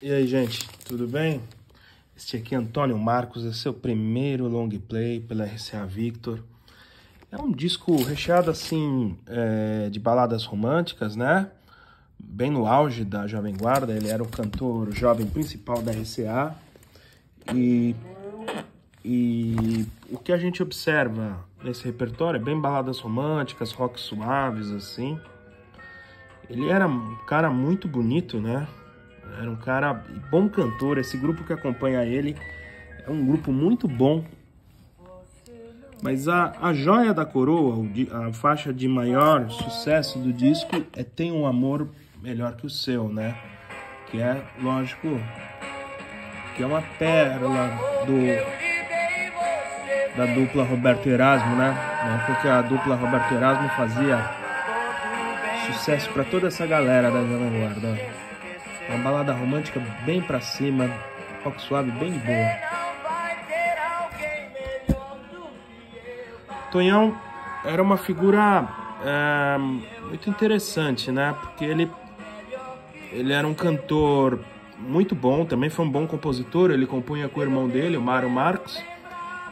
E aí, gente, tudo bem? Este aqui é Antônio Marcos, é seu primeiro long play pela RCA Victor. É um disco recheado, assim, é, de baladas românticas, né? Bem no auge da Jovem Guarda, ele era o cantor jovem principal da RCA. E, e o que a gente observa nesse repertório é bem baladas românticas, rock suaves, assim. Ele era um cara muito bonito, né? Era um cara bom cantor. Esse grupo que acompanha ele é um grupo muito bom. Mas a, a joia da coroa, a faixa de maior sucesso do disco é Tem um Amor Melhor que o Seu, né? Que é, lógico, que é uma pérola do da dupla Roberto Erasmo, né? Porque a dupla Roberto Erasmo fazia sucesso para toda essa galera da Jovem Guarda. Uma balada romântica bem pra cima, rock suave bem boa. Tonhão era uma figura é, muito interessante, né? Porque ele, ele era um cantor muito bom, também foi um bom compositor. Ele compunha com o irmão dele, o Mário Marcos.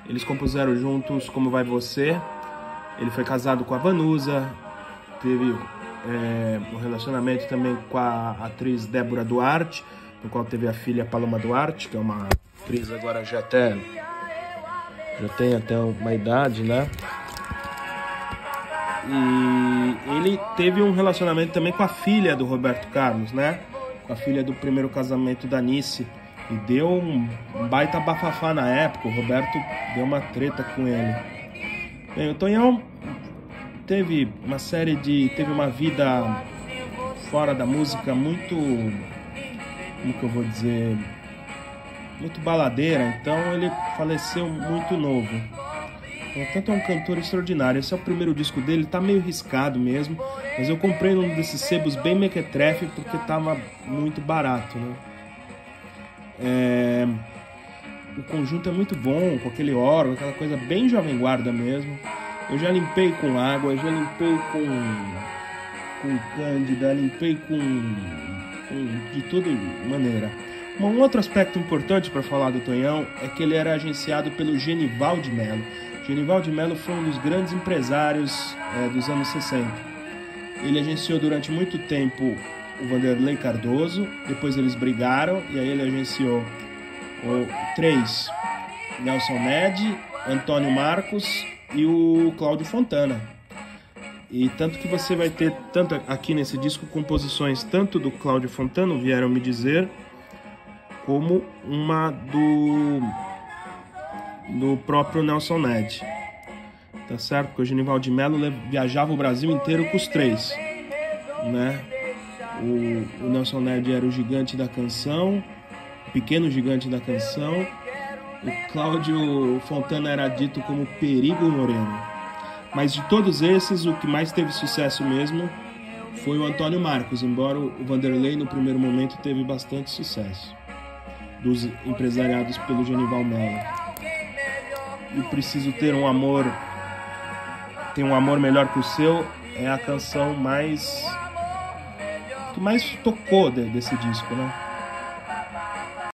Eles compuseram juntos Como Vai Você. Ele foi casado com a Vanusa, teve é, um relacionamento também com a atriz Débora Duarte, no qual teve a filha Paloma Duarte, que é uma atriz agora já até já tem até uma idade, né? E ele teve um relacionamento também com a filha do Roberto Carlos, né? Com a filha do primeiro casamento da Nice. E deu um baita bafafá na época. O Roberto deu uma treta com ele. Bem, o Tonhão teve uma série de. teve uma vida fora da música muito. como que eu vou dizer? muito baladeira, então ele faleceu muito novo. Portanto, é um cantor extraordinário. Esse é o primeiro disco dele, tá meio riscado mesmo, mas eu comprei num desses sebos bem mequetrefe porque tava muito barato, né? É... O conjunto é muito bom, com aquele órgão, aquela coisa bem jovem guarda mesmo. Eu já limpei com água, já limpei com, com cândida, limpei com, com de toda maneira. Um outro aspecto importante para falar do Tonhão é que ele era agenciado pelo Genival de Mello. Genival de Mello foi um dos grandes empresários é, dos anos 60. Ele agenciou durante muito tempo o Vanderlei Cardoso, depois eles brigaram e aí ele agenciou o, três: Nelson Ned, Antônio Marcos e o Cláudio Fontana. E tanto que você vai ter tanto aqui nesse disco composições tanto do Cláudio Fontana, vieram me dizer, como uma do do próprio Nelson Ned. Tá certo? Porque o Genival de Mello viajava o Brasil inteiro com os três, né? O, o Nelson Ned era o gigante da canção, o pequeno gigante da canção, o Cláudio Fontana era dito como Perigo Moreno. Mas de todos esses, o que mais teve sucesso mesmo foi o Antônio Marcos, embora o Vanderlei no primeiro momento teve bastante sucesso dos empresariados pelo Genival Mello. E Preciso Ter um Amor, Tem um Amor Melhor que o Seu é a canção mais que mais tocou desse disco, né?